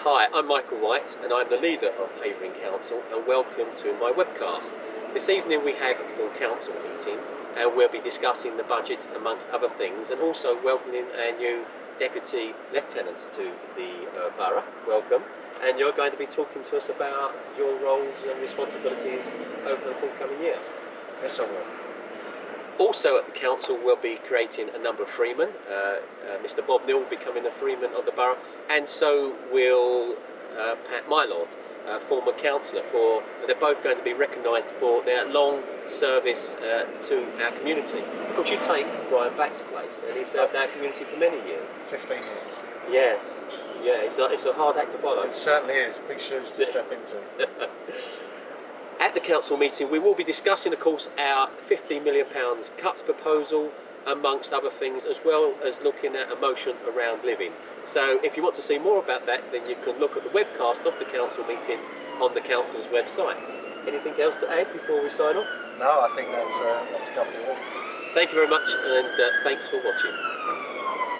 Hi, I'm Michael White and I'm the leader of Havering Council and welcome to my webcast. This evening we have a full council meeting and we'll be discussing the budget amongst other things and also welcoming our new Deputy Lieutenant to the uh, borough. Welcome. And you're going to be talking to us about your roles and responsibilities over the forthcoming year. Yes, I will. Also at the council we'll be creating a number of freemen. Uh, uh, Mr Bob Neill will be becoming a freeman of the borough and so will uh, Pat Mylod, former councillor for, they're both going to be recognised for their long service uh, to our community. Of course you take Brian Back's place and he served our community for many years. 15 years. Yes, yeah, it's a, it's a hard act to follow. It certainly is. Big shoes to step into. At the council meeting, we will be discussing, of course, our £15 million cuts proposal, amongst other things, as well as looking at emotion around living. So, if you want to see more about that, then you can look at the webcast of the council meeting on the council's website. Anything else to add before we sign off? No, I think that's, uh, that's covered it all. Thank you very much, and uh, thanks for watching.